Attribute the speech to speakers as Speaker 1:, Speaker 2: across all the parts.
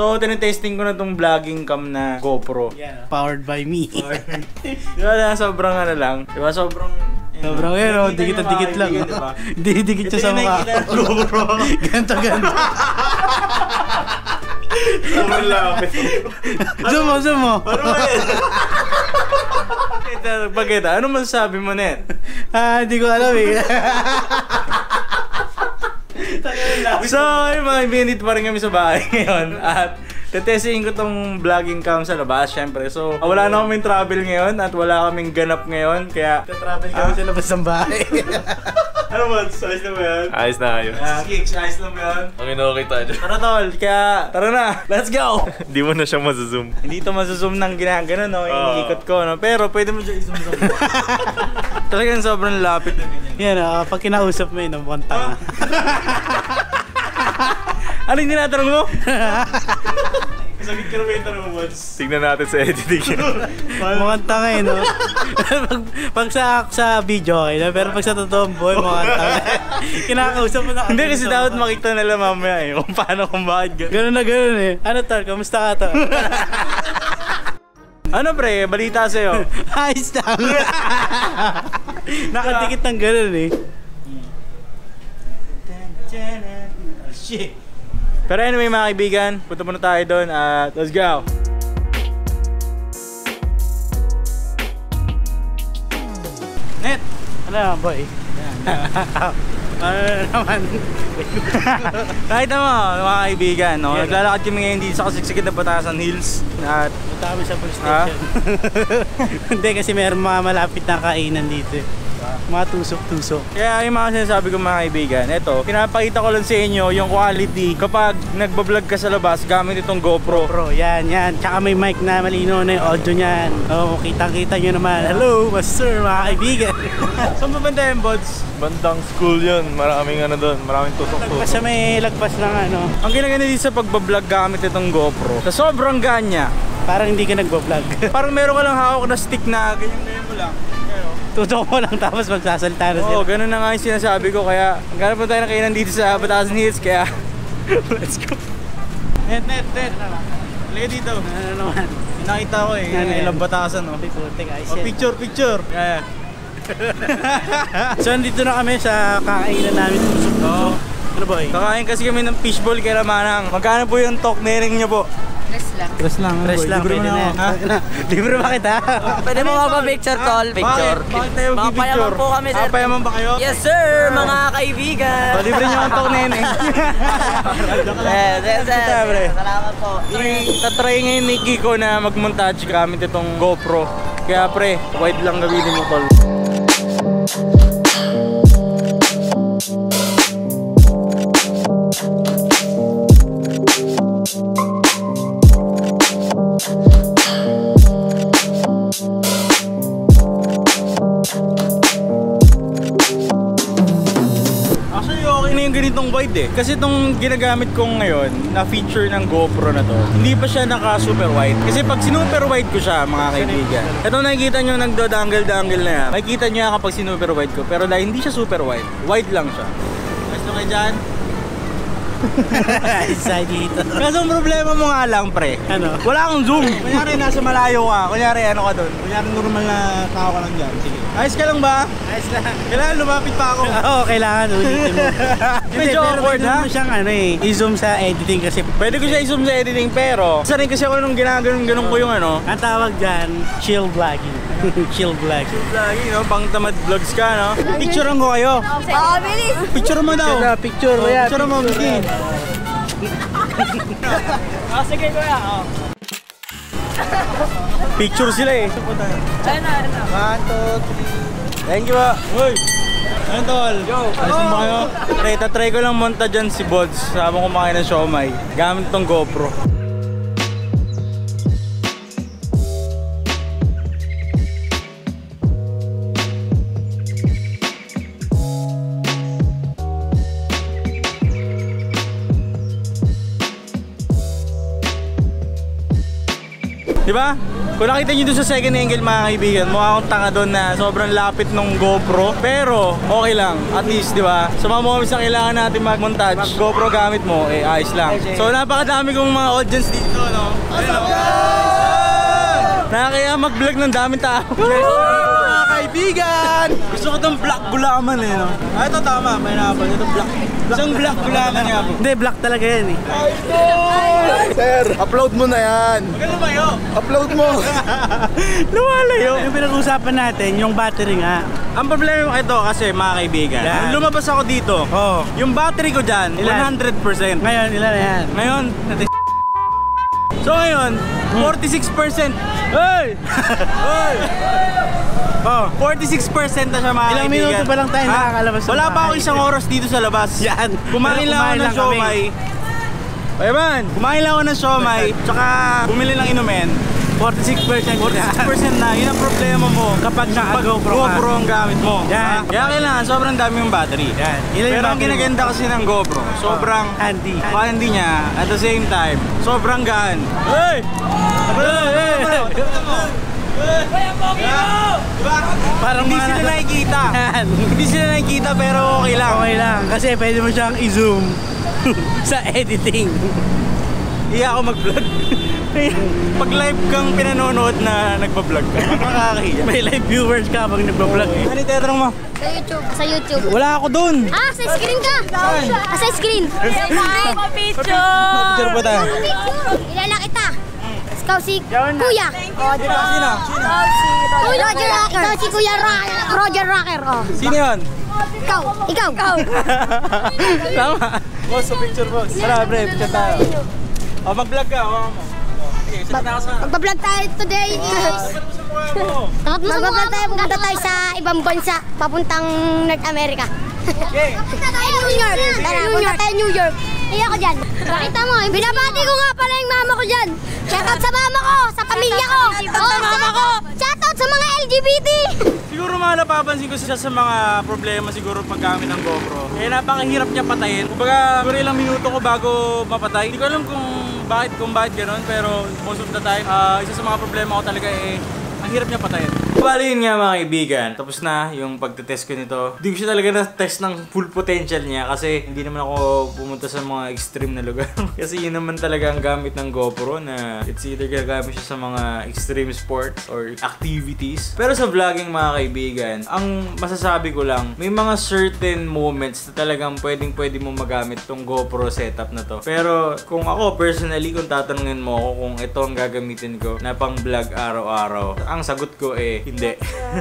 Speaker 1: So, tinitesting ko na tong vlogging cam na GoPro.
Speaker 2: Yan, powered by me.
Speaker 1: Di ba na sobrang ano lang? Di ba sobrang... yun,
Speaker 2: Sobrang
Speaker 1: no?
Speaker 2: yun, oh, dikit at dikit lang.
Speaker 1: kaibigan, di ba?
Speaker 2: Didikit
Speaker 1: Ito
Speaker 2: siya sa mukha.
Speaker 1: GoPro.
Speaker 2: ganto, ganto.
Speaker 1: Sobrang lapit.
Speaker 2: Zoom mo, zoom mo.
Speaker 1: Ano ba yan? Ito, Pagkita, ano masasabi mo, Net?
Speaker 2: Ah, hindi ko alam eh.
Speaker 1: So, yung mga minute pa rin kami sa bahay ngayon at tetestingin ko tong vlogging cam sa labas, syempre. So, wala na kaming travel ngayon at wala kaming ganap ngayon, kaya...
Speaker 2: Travel kami sa labas ng bahay.
Speaker 1: Ano ba? Ayos na ba yan?
Speaker 3: Ayos na ayos.
Speaker 1: Ah, Kicks, ayos lang ba yan?
Speaker 3: Okay na okay tayo.
Speaker 1: Tara tol, kaya tara na, let's go!
Speaker 3: Hindi mo na siya mazoom.
Speaker 1: Hindi to masusum ng ginagano, no?
Speaker 3: Oo.
Speaker 1: Iniikot ko, no? Pero pwede mo siya isum-sum. Talagang sobrang lapit na ganyan.
Speaker 2: Yan, ah, pag kinausap mo yun, ang mukhang tanga.
Speaker 1: Ano yung tinatanong mo? Sabi ka naman yung tanong mo, Bods.
Speaker 3: Tignan natin sa editing yun.
Speaker 2: mukhang tanga eh, no? pag, pag sa, sa video, okay na. Pero pag sa totoong buhay, mukhang tanga. Kinakausap mo na.
Speaker 1: Hindi kasi dapat makita nila mamaya eh, kung paano, kung bakit gano'n.
Speaker 2: Ganun na ganun eh. Ano tol, kamusta ka to?
Speaker 1: Ano pre, balita sa'yo?
Speaker 2: Ayos lang. Nakadikit ng ganun eh.
Speaker 1: Shit. Pero anyway mga kaibigan, punta muna tayo doon at let's go! Net!
Speaker 2: Ano naman boy? ano naman?
Speaker 1: Kahit naman mga kaibigan, no? naglalakad kami ngayon dito sa kasiksikit na Batasan Hills at
Speaker 2: Punta kami sa police station. Hindi kasi meron mga malapit na kainan dito eh. Mga tusok-tusok.
Speaker 1: Kaya yung mga sinasabi ko mga kaibigan, eto, pinapakita ko lang sa inyo yung quality kapag nagbablog ka sa labas gamit itong GoPro.
Speaker 2: Bro, yan, yan. Tsaka may mic na malino na yung audio niyan. Oo, oh, kitang-kita nyo naman. Hello, master, mga kaibigan.
Speaker 1: Saan ba banda yung bods?
Speaker 3: Bandang school yun. Maraming ano doon. Maraming
Speaker 2: lagpas
Speaker 3: tusok-tusok.
Speaker 2: sa may lagpas ng ano.
Speaker 1: Ang ginaganda dito sa pagbablog gamit itong GoPro, sa sobrang ganya,
Speaker 2: Parang hindi ka nagbablog.
Speaker 1: parang meron ka lang hawak na stick na ganyan-ganyan mo lang.
Speaker 2: Tutok mo lang tapos magsasalita na
Speaker 1: Oo,
Speaker 2: sila.
Speaker 1: ganun na nga yung sinasabi ko. Kaya, hanggang pa tayo na kainan dito sa Batasan Hills. Kaya, let's go. Net, net, net. Halika dito.
Speaker 2: Ano naman?
Speaker 1: Nakita ko eh.
Speaker 2: Ano?
Speaker 1: Ilang batasan, no?
Speaker 2: Putik, ay
Speaker 1: Oh, picture, picture. Yeah.
Speaker 2: So, andito na kami sa kakainan namin.
Speaker 1: Oo.
Speaker 2: Ano boy?
Speaker 1: Kakain kasi kami ng fishball kay Ramanang. Magkano po yung talk nering niyo po?
Speaker 4: Lang.
Speaker 1: Tres lang.
Speaker 2: Press lang, pwede na yan. Libre ba kita?
Speaker 4: Pwede mo magpa-picture, tol? Picture.
Speaker 1: Bakit? Tayo
Speaker 4: payaman po kami, sir.
Speaker 1: Ah, payaman ba kayo?
Speaker 4: Yes, sir! Mga kaibigan!
Speaker 1: Oh, libre niyo ang talk nering.
Speaker 4: Yes, yes,
Speaker 1: pre.
Speaker 4: Salamat po.
Speaker 1: Tatry ngayon ni Kiko na mag-montage gamit itong GoPro. Kaya pre, wide lang gamitin mo tol. Actually, wide eh. Kasi itong ginagamit ko ngayon na feature ng GoPro na to, hindi pa siya naka super wide. Kasi pag sinuper wide ko siya, mga kaibigan, ito nakikita nyo nagdo-dangle-dangle na yan. Makikita nyo yan kapag sinuper wide ko. Pero dahil hindi siya super wide, wide lang siya. Gusto kayo dyan?
Speaker 2: Isa dito.
Speaker 1: Kaso ang problema mo nga lang, pre.
Speaker 2: Ano?
Speaker 1: Wala kang zoom. Kunyari, nasa malayo ka. Kunyari, ano ka doon. Kunyari, normal na tao ka lang dyan. Sige. Ayos ka lang ba?
Speaker 2: Ayos lang.
Speaker 1: Kailangan lumapit pa ako.
Speaker 2: Oo, kailangan ulitin mo.
Speaker 1: Medyo
Speaker 2: pero
Speaker 1: awkward, ha?
Speaker 2: mo siyang ano eh, i-zoom sa editing kasi
Speaker 1: Pwede ko siya i-zoom sa editing pero isa rin kasi ako nung ginaganon-ganon ko yung ano.
Speaker 2: ang tawag dyan, chill vlogging. chill vlogging.
Speaker 1: Lagi no, pang tamad vlogs ka no. Picturean ko kayo.
Speaker 4: Oo, bilis!
Speaker 1: Picture mo daw.
Speaker 2: Picture, picture,
Speaker 1: Oh,
Speaker 2: kuya,
Speaker 1: Picture mo,
Speaker 2: picture
Speaker 1: Miki.
Speaker 4: Ah, sige, kuya. Oh.
Speaker 1: Picture sila eh.
Speaker 4: Ayun na, ayun na.
Speaker 1: One, two, three. Thank you ba? Uy! Ano tol? Yo! Ayos mo kayo? Try, tatry ko lang monta dyan si Bods habang kumakain ng siomay. Gamit tong GoPro. Di ba? Kung nakita nyo dun sa second angle mga kaibigan, mukha akong tanga doon na sobrang lapit ng GoPro. Pero, okay lang. At least, di ba? Sa mga moments na kailangan natin mag-montage, GoPro gamit mo, eh, ayos lang. So, napakadami kong mga audience dito, no? Ayun, no? Nakakaya mag-vlog ng daming tao. mga kaibigan! Gusto ko itong black gulaman eh, no? Ah, ito tama. May nakapal. Ito black. Isang black gulaman nga po.
Speaker 2: Hindi, black talaga yan eh.
Speaker 5: Sir, upload mo na yan.
Speaker 1: Ba yun?
Speaker 5: Upload mo.
Speaker 1: Lumalayo.
Speaker 2: Yung pinag-usapan natin, yung battery nga.
Speaker 1: Ang problema ko ito kasi mga kaibigan,
Speaker 2: Yan.
Speaker 1: nung lumabas ako dito,
Speaker 2: Oo.
Speaker 1: yung battery ko dyan,
Speaker 2: Ilan?
Speaker 1: 100%.
Speaker 2: Ngayon, ilan na yan?
Speaker 1: Ngayon, so ngayon, 46%. Hey! Hey! Oh, 46% na siya mga
Speaker 2: Ilang minuto pa lang tayo
Speaker 1: Ha?
Speaker 2: nakakalabas
Speaker 1: Wala pa ako isang oras dito sa labas.
Speaker 2: Yan.
Speaker 1: Kumain lang ako ng siomay. Ay man, kumain lang ako ng siomay, tsaka bumili ng inumin.
Speaker 2: 46%
Speaker 1: 46% na, yun ang problema mo
Speaker 2: Kapag
Speaker 1: Pag
Speaker 2: naka-GoPro ka.
Speaker 1: GoPro ang gamit mo.
Speaker 2: Yan.
Speaker 1: Kaya kailangan, sobrang dami yung battery.
Speaker 2: Yan. Ilan
Speaker 1: Pero ang ginaganda kasi ng GoPro, sobrang
Speaker 2: Handy.
Speaker 1: handy niya. At the same time, sobrang gaan. Hey! Hey! Hey!
Speaker 2: Parang
Speaker 1: Hindi sila nakikita. Hindi sila nakikita pero okay lang.
Speaker 2: Okay lang. Kasi pwede mo siyang i-zoom sa editing.
Speaker 1: Iya ako mag-vlog. Pag live kang pinanonood na nagpa-vlog ka, makakahiya.
Speaker 2: May live viewers ka pag nagpa-vlog eh.
Speaker 1: Ano tetrang mo?
Speaker 6: Sa YouTube. Sa YouTube.
Speaker 1: Wala ako dun.
Speaker 6: Ah, sa screen ka? Ah, sa screen.
Speaker 4: Ako picture!
Speaker 1: Picture ba tayo?
Speaker 6: Ilala kita. Ikaw si Kuya. Oh, di ba?
Speaker 1: Sino? Sino?
Speaker 6: Kuya Roger Rocker. Ikaw si Kuya Ra- Roger Rocker. Oh.
Speaker 1: Sino yun?
Speaker 6: Ikaw. Ikaw. Ikaw.
Speaker 1: Tama. Boss, sa picture boss. Tara, bre, picture tayo. O, mag-vlog ka. O, mo. Sige, sige na ako sa...
Speaker 6: Magpa-vlog tayo today is...
Speaker 1: Tapat mo sa mukha
Speaker 6: tayo. Pupunta tayo sa ibang bansa. Papuntang North America.
Speaker 1: Okay.
Speaker 6: Punta tayo New York. Tara, punta tayo New York. Iya ako dyan. Nakita mo, binabati ko nga pala yung mama ko dyan. Shoutout sa mama ko, sa pamilya ko.
Speaker 4: Shoutout sa mama ko.
Speaker 6: Shoutout sa mga LGBT.
Speaker 1: Siguro mga napapansin ko siya sa mga problema siguro paggamit ng GoPro. Eh napakahirap niya patayin. Kumbaga, siguro ilang minuto ko bago mapatay. Hindi ko alam kung bakit kung bakit gano'n pero most of the time, ah, isa sa mga problema ko talaga eh ang hirap niya patayin. Bali yun nga mga kaibigan, tapos na yung pagtetest ko nito. Hindi ko siya talaga na-test ng full potential niya kasi hindi naman ako pumunta sa mga extreme na lugar. kasi yun naman talaga ang gamit ng GoPro na it's either gagamit siya sa mga extreme sports or activities. Pero sa vlogging mga kaibigan, ang masasabi ko lang, may mga certain moments na talagang pwedeng pwede mo magamit tong GoPro setup na to. Pero kung ako personally, kung tatanungin mo ako kung ito ang gagamitin ko na pang vlog araw-araw, ang sagot ko eh, hindi.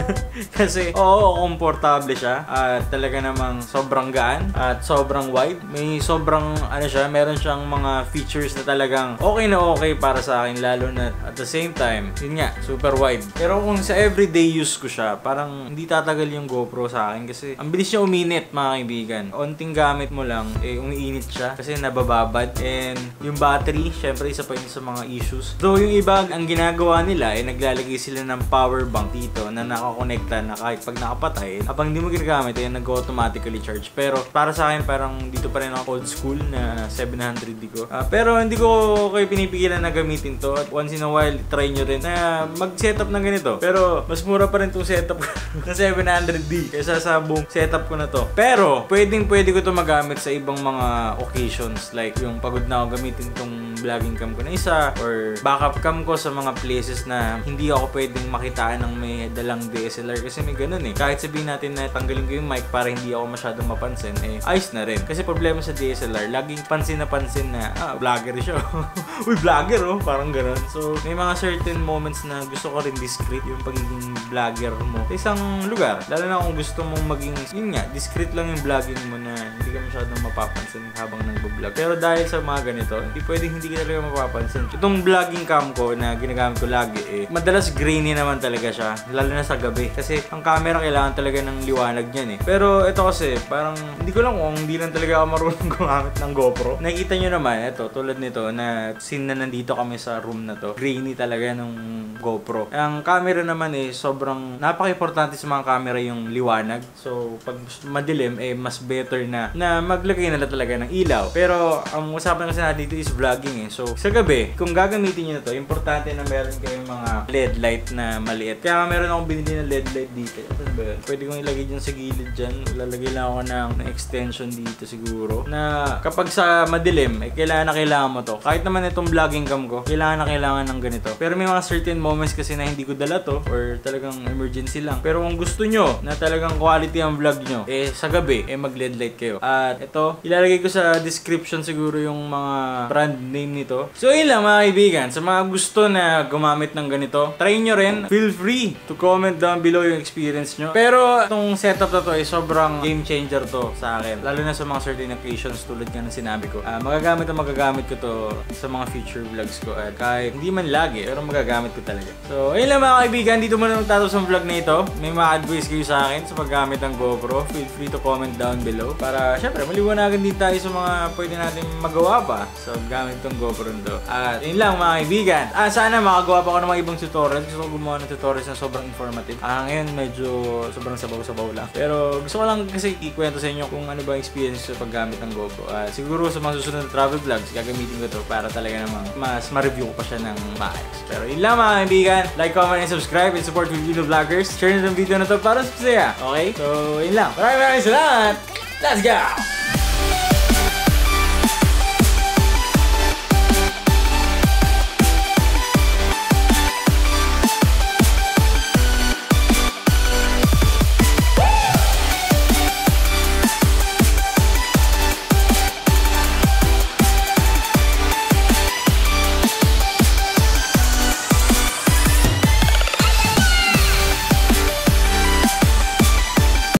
Speaker 1: Kasi, oo, komportable siya. At talaga namang sobrang gaan at sobrang wide. May sobrang, ano siya, meron siyang mga features na talagang okay na okay para sa akin. Lalo na at the same time, yun nga, super wide. Pero kung sa everyday use ko siya, parang hindi tatagal yung GoPro sa akin kasi ang bilis niya uminit mga kaibigan. Onting gamit mo lang, eh umiinit siya kasi nabababad. And yung battery, syempre isa pa yun sa mga issues. Though yung iba, ang ginagawa nila, eh naglalagay sila ng power bank dito na nakakonekta na kahit pag nakapatay, habang hindi mo ginagamit, eh nag-automatically charge. Pero para sa akin, parang dito pa rin ako old school na 700 ko. Ah, pero hindi ko kayo pinipigilan na gamitin to. At once in a while, try nyo rin na mag-setup ng ganito. Pero mas mura pa rin itong setup na 700D kaysa sa buong setup ko na to. Pero pwedeng pwede ko to magamit sa ibang mga occasions. Like yung pagod na ako gamitin tong vlogging cam ko na isa or backup cam ko sa mga places na hindi ako pwedeng makitaan ng may dalang DSLR kasi may ganun eh. Kahit sabihin natin na tanggalin ko yung mic para hindi ako masyadong mapansin, eh ayos na rin. Kasi problema sa DSLR, laging pansin na pansin na, ah, vlogger siya. Uy, vlogger oh, parang ganun. So, may mga certain moments na gusto ko rin discreet yung pagiging vlogger mo sa isang lugar. Lalo na kung gusto mong maging, yun nga, discreet lang yung vlogging mo na hindi ka masyadong mapapansin habang nagbo-vlog. Pero dahil sa mga ganito, hindi pwedeng hindi ka talaga mapapansin. Itong vlogging cam ko na ginagamit ko lagi eh, madalas grainy naman talaga siya. Lalo na sa gabi. Kasi ang camera kailangan talaga ng liwanag niyan eh. Pero ito kasi, parang hindi ko lang kung hindi lang talaga ako marunong gumamit ng GoPro. Nakikita nyo naman, ito, tulad nito, na scene na nandito kami sa room na to. Grainy talaga ng GoPro. Ang camera naman eh, sobrang napaka-importante sa mga camera yung liwanag. So, pag madilim, eh, mas better na na maglagay nila talaga ng ilaw. Pero, ang usapan kasi natin dito is vlogging eh. So, sa gabi, kung gagamitin nyo na to, importante na meron kayong mga LED light na maliit. Kaya meron akong binili na LED light dito. Ano ba? Pwede kong ilagay dyan sa gilid dyan. Lalagay lang ako ng, ng extension dito siguro. Na kapag sa madilim, eh, kailangan na kailangan mo to. Kahit naman itong vlogging cam ko, kailangan na kailangan ng ganito. Pero may mga certain moments kasi na hindi ko dala to or talagang emergency lang. Pero kung gusto nyo na talagang quality ang vlog nyo, eh sa gabi, eh mag LED light kayo. At ito, ilalagay ko sa description siguro yung mga brand name nito. So yun lang mga kaibigan, sa mga gusto na gumamit ng ganito, try nyo rin. Feel free to comment down below yung experience nyo. Pero itong setup na to ay sobrang game changer to sa akin. Lalo na sa mga certain occasions tulad nga ng sinabi ko. Ah, magagamit na magagamit ko to sa mga future vlogs ko. At kahit hindi man lagi, pero magagamit ko talaga. So, ayun lang mga kaibigan, dito muna magtatapos ang vlog na ito. May mga advice kayo sa akin sa paggamit ng GoPro. Feel free to comment down below. Para, syempre, maliwanagan din tayo sa mga pwede natin magawa pa sa gamit ng GoPro nito. At yun lang mga kaibigan. Ah, sana makagawa pa ako ng mga ibang tutorials. Gusto ko gumawa ng tutorials na sobrang informative. Ah, ngayon medyo sobrang sabaw-sabaw lang. Pero gusto ko lang kasi ikwento sa inyo kung ano ba experience sa paggamit ng GoPro. At siguro sa mga susunod na travel vlogs, gagamitin ko to para talaga namang mas ma-review ko pa siya ng maayos. Pero yun lang mga kaibigan. Like, comment, and subscribe and support Filipino vloggers. Share nyo video na to para sa saya. Okay? So, yun lang. Maraming maraming salamat. Let's go!